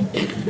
Bye.